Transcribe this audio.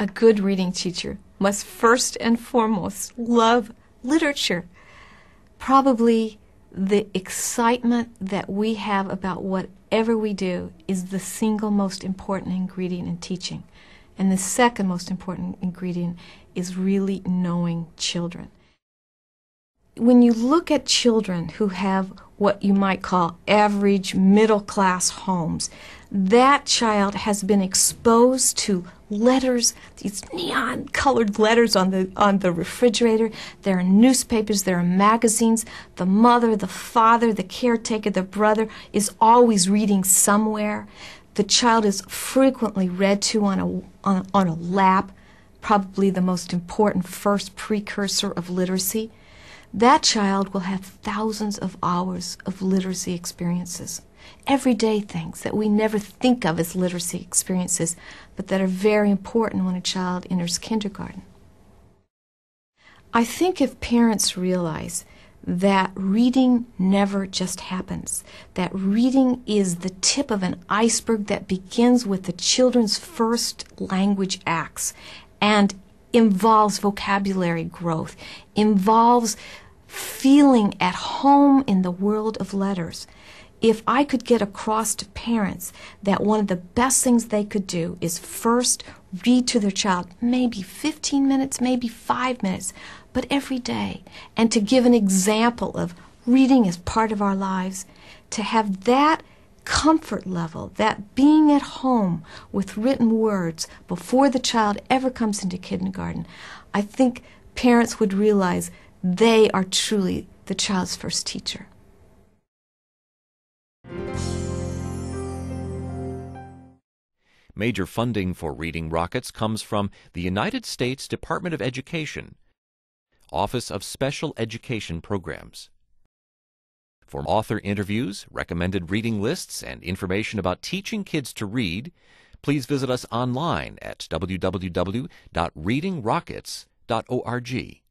A good reading teacher must first and foremost love literature. Probably the excitement that we have about whatever we do is the single most important ingredient in teaching. And the second most important ingredient is really knowing children. When you look at children who have what you might call average middle class homes, that child has been exposed to letters, these neon colored letters on the on the refrigerator. There are newspapers, there are magazines. The mother, the father, the caretaker, the brother is always reading somewhere. The child is frequently read to on a on, on a lap, probably the most important first precursor of literacy. That child will have thousands of hours of literacy experiences everyday things that we never think of as literacy experiences, but that are very important when a child enters kindergarten. I think if parents realize that reading never just happens, that reading is the tip of an iceberg that begins with the children's first language acts and involves vocabulary growth, involves feeling at home in the world of letters. If I could get across to parents that one of the best things they could do is first read to their child, maybe 15 minutes, maybe five minutes, but every day, and to give an example of reading as part of our lives, to have that comfort level, that being at home with written words before the child ever comes into kindergarten, I think parents would realize they are truly the child's first teacher. Major funding for Reading Rockets comes from the United States Department of Education, Office of Special Education Programs. For author interviews, recommended reading lists, and information about teaching kids to read, please visit us online at www.readingrockets.org.